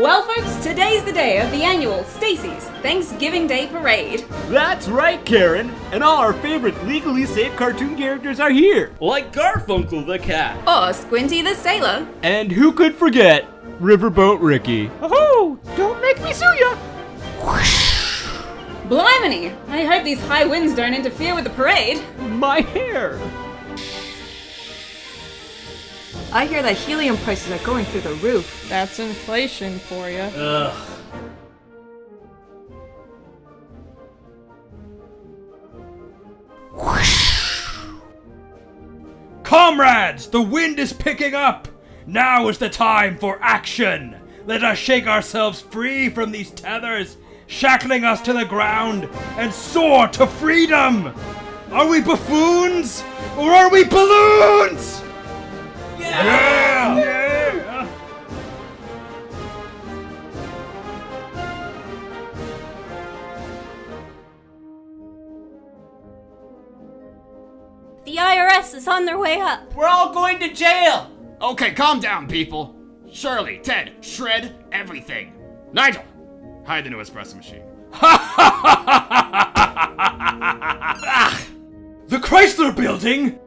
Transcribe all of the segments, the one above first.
Well, folks, today's the day of the annual Stacy's Thanksgiving Day Parade. That's right, Karen. And all our favorite legally safe cartoon characters are here. Like Garfunkel the cat. Or Squinty the Sailor. And who could forget Riverboat Ricky? Oh, don't make me sue ya! Blimey! I hope these high winds don't interfere with the parade. My hair. I hear that helium prices are going through the roof. That's inflation for you. Ugh. Comrades, the wind is picking up! Now is the time for action! Let us shake ourselves free from these tethers, shackling us to the ground, and soar to freedom! Are we buffoons? Or are we balloons? Yeah! yeah! The IRS is on their way up. We're all going to jail! Okay, calm down, people. Shirley, Ted, shred everything. Nigel, hide the new espresso machine. The Chrysler Building?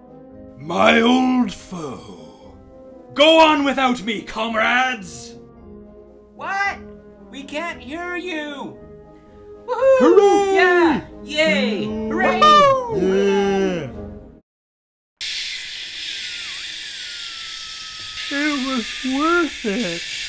My old foe. Go on without me, comrades! What? We can't hear you! Hooray! Yeah! Yay! Hooray! Yeah. It was worth it.